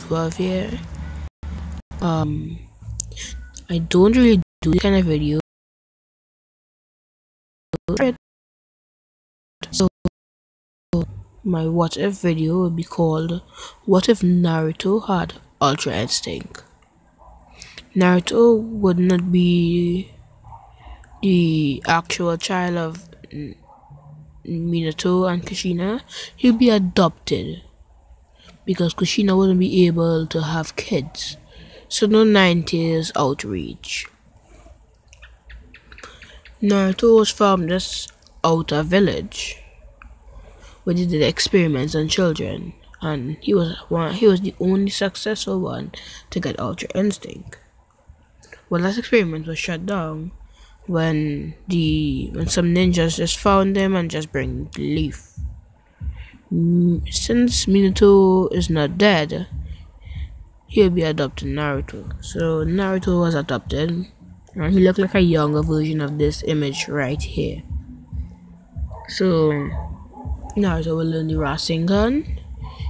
12 here. Um, I don't really do this kind of video. So, my what if video will be called What if Naruto had Ultra Instinct? Naruto would not be the actual child of Minato and Kushina, he'll be adopted because Kushina wouldn't be able to have kids. So no 90s outreach. Naruto was from this outer village where they did experiments on children and he was one he was the only successful one to get ultra instinct. Well that experiment was shut down when the when some ninjas just found them and just bring the leaf. Since Minato is not dead, he'll be adopting Naruto. So Naruto was adopted, and he looked like a younger version of this image right here. So Naruto will learn the Rasengan.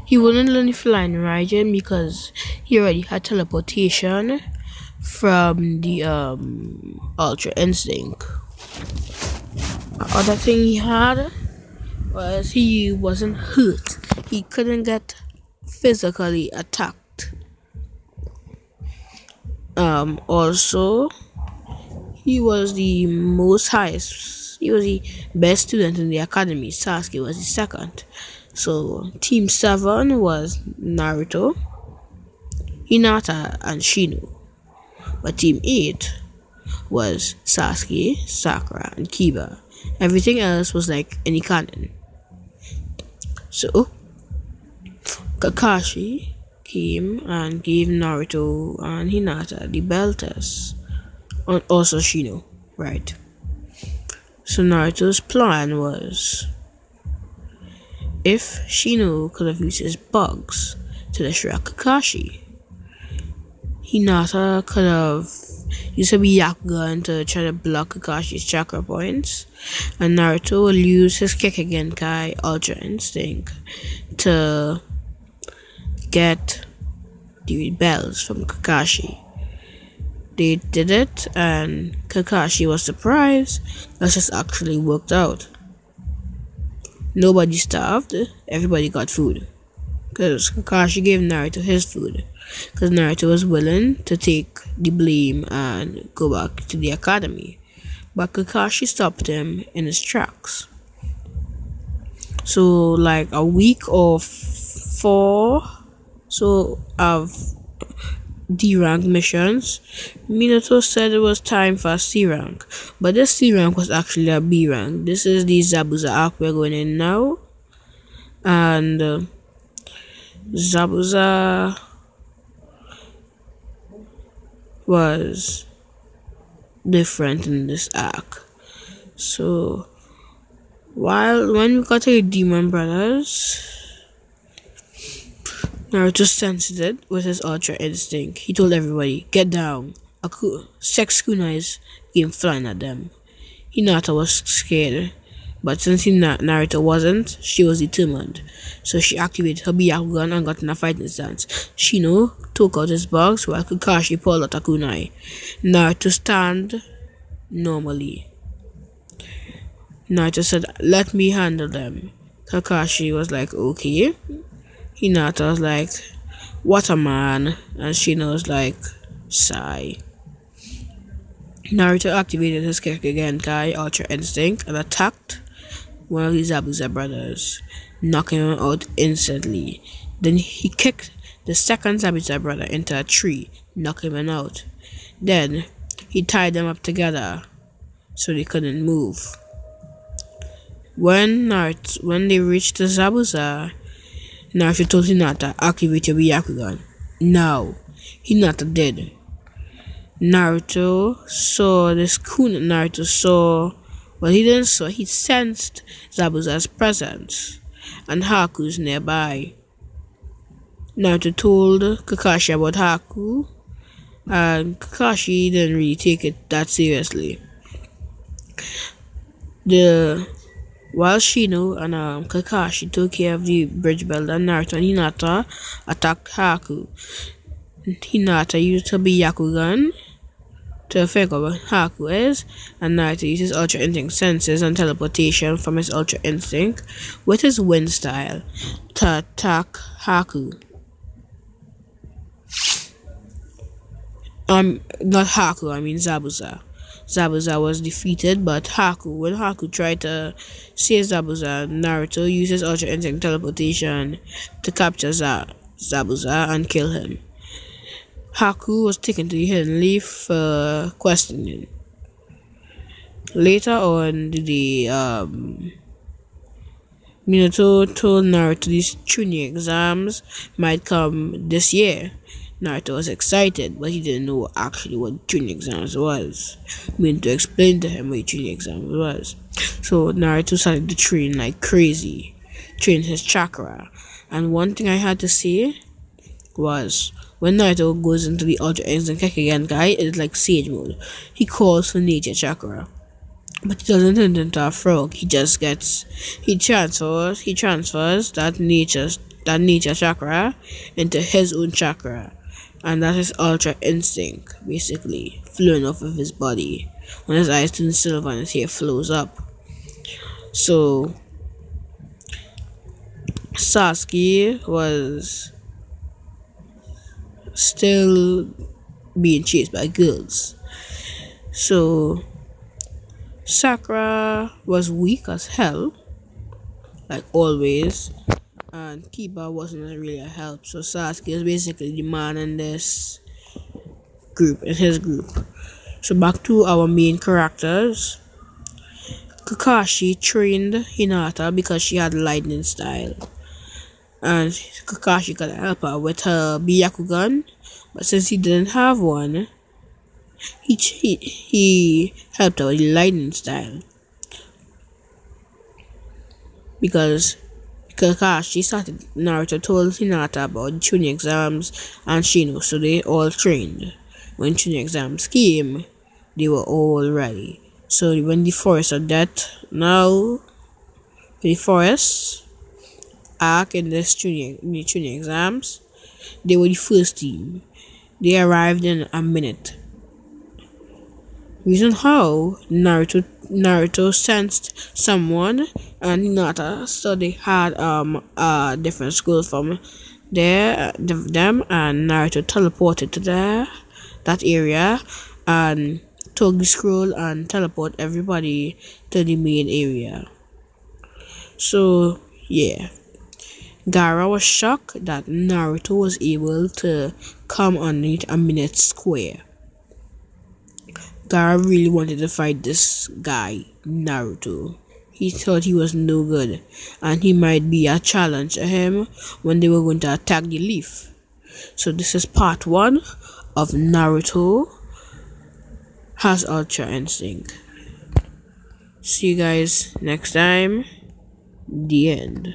He wouldn't learn the Flying Raijin because he already had teleportation from the um, Ultra Instinct. Other thing he had was he wasn't hurt. He couldn't get physically attacked. Um, also, he was the most highest. He was the best student in the academy. Sasuke was the second. So, Team 7 was Naruto, Hinata, and Shino. But Team 8 was Sasuke, Sakura, and Kiba. Everything else was like any canon. So, Kakashi came and gave Naruto and Hinata the bell test. And also Shino, right? So Naruto's plan was if Shino could have used his bugs to destroy Kakashi, Hinata could have used a Byakugan to try to block Kakashi's chakra points, and Naruto will use his Kekkei Genkai Ultra Instinct to get the bells from Kakashi. They did it, and Kakashi was surprised that this actually worked out. Nobody starved, everybody got food. Because Kakashi gave Naruto his food because Naruto was willing to take the blame and go back to the academy. But Kakashi stopped him in his tracks. So, like a week or four, so of D rank missions, Minato said it was time for a C rank, but this C rank was actually a B rank. This is the Zabuza arc we're going in now, and uh, Zabuza was different in this arc. So while when we got to Demon Brothers, Naruto sensed it with his Ultra Instinct. He told everybody, "Get down." Aku, sex kunais came flying at them. Hinata was scared, but since Naruto wasn't, she was determined. So she activated her Byakugan and got in a fighting stance. Shino took out his box while Kakashi pulled out a kunai. Naruto stand normally. Naruto said, Let me handle them. Kakashi was like, Okay. Hinata was like, What a man. And Shino was like, Sigh. Naruto activated his Kai Ultra Instinct and attacked one of the Zabuza brothers, knocking him out instantly. Then he kicked the second Zabuza brother into a tree, knocking him out. Then he tied them up together so they couldn't move. When Naruto, when they reached the Zabuza, Naruto told Hinata, activate your Byakugan. Now, Hinata did. Naruto saw this Kun Naruto saw but he didn't saw he sensed Zabuza's presence and Haku's nearby. Naruto told Kakashi about Haku, and Kakashi didn't really take it that seriously. The While Shino and um, Kakashi took care of the bridge builder, Naruto and Hinata attacked Haku. Hinata used her Byakugan to figure what Haku is, and Naruto uses Ultra Instinct senses and teleportation from his Ultra Instinct with his wind style to attack Haku. Um, not Haku, I mean Zabuza. Zabuza was defeated, but Haku, when Haku tried to save Zabuza, Naruto uses Ultra Instinct teleportation to capture Zabuza and kill him. Haku was taken to the Hidden Leaf for questioning. Later on, the um, Minato told Naruto these Chunin exams might come this year. Naruto was excited, but he didn't know actually what Chunin exams was. Minato explained to him what Chunin exams was. So Naruto started to train like crazy, train his chakra. And one thing I had to say was when Naruto goes into the Ultra Instinct Kekkei Genkai, it's like Sage mode. He calls for Nature Chakra. But he doesn't turn into a frog. He just gets he transfers he transfers that nature that nature chakra into his own chakra. And that is ultra instinct, basically, flowing off of his body. When his eyes turn silver and his hair flows up. So Sasuke was still being chased by girls. So Sakura was weak as hell, like always, and Kiba wasn't really a help. So Sasuke is basically the man in this group, in his group. So back to our main characters. Kakashi trained Hinata because she had lightning style and Kakashi could help her with her Byakugan, but since he didn't have one, he he, he helped her with lightning style because Kakashi started Naruto told Hinata about Chunin exams and Shino, so they all trained. When Chunin exams came, they were all ready. So when the forest of death now the forest arc in the Chunin, the Chunin exams. They were the first team. They arrived in a minute. Reason how Naruto Naruto sensed someone and Hinata so they had um a different school from there them and Naruto teleported to there that area and took the scroll and teleport everybody to the main area. So yeah. Gaara was shocked that Naruto was able to come underneath a minute square. Gaara really wanted to fight this guy, Naruto. He thought he was no good, and he might be a challenge to him when they were going to attack the leaf. So this is part one of Naruto has Ultra Instinct. See you guys next time. The end.